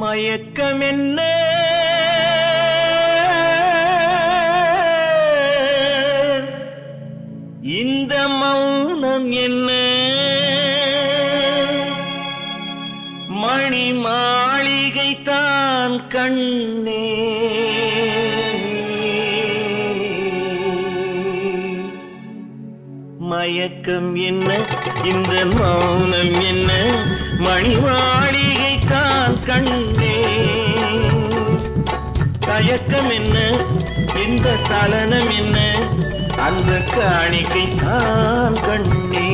மயக்கம் என்ன? இந்த மௌனம் என்ன? மணி மாளிகை தான் கண்ணே. மயக்கம் என்ன? இந்த மௌனம் என்ன? மணி தயக்கம் என்ன? இந்த சலனம் என்ன? அந்த காணிக்கை தான் கண்ணே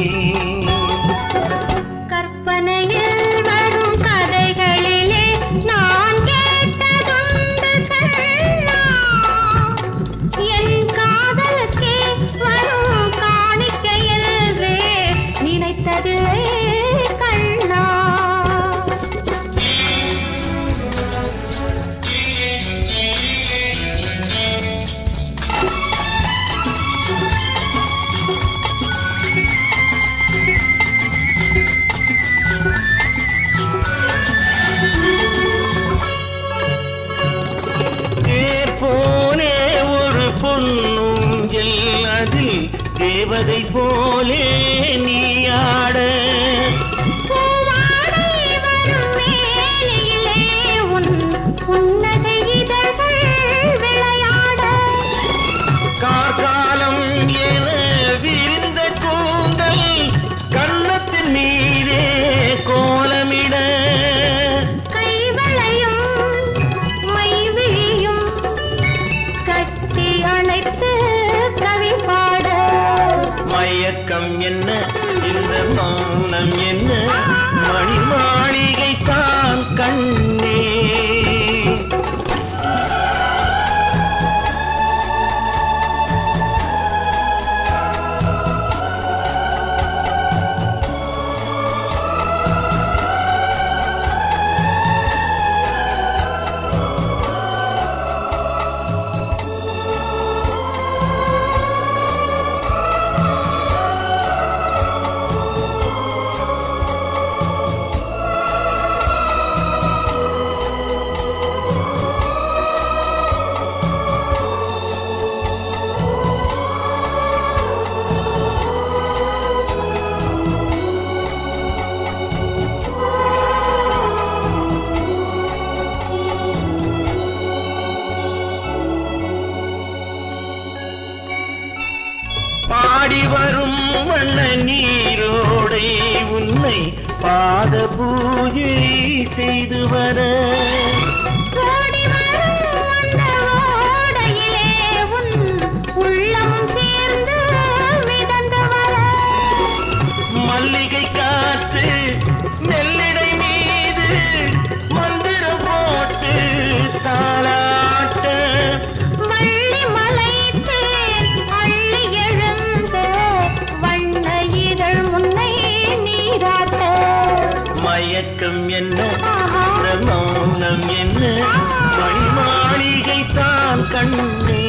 தேவதை போலே நீ ஆட இந்த என்ன? பாடி வரும் வண்ண நீரோடை உன்னை பாத பூஜை செய்து வர மயக்கம் என்ன? இந்த மௌனம் என்ன? மணி மாளிகை தான் கண்ணே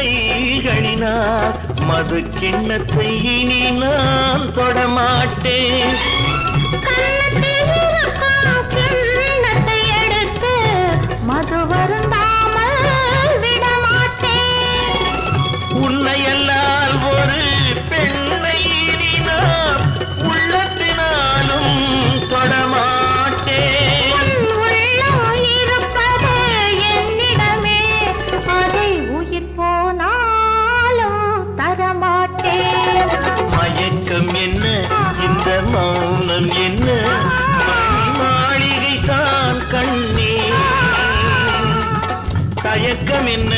கைகளினால் மது கிண்ணத்தை இனி நான் தொடமாட்டேன் இந்த மௌனம் என்ன? மாளிகை தான் கண்ணே. தயக்கம் என்ன?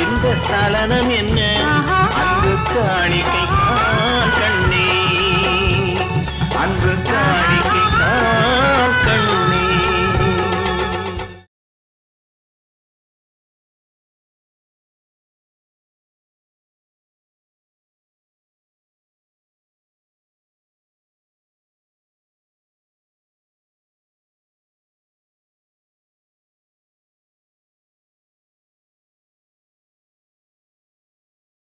இந்த சலனம் என்ன? அங்கு காணிக்கை தான் கண்ணே.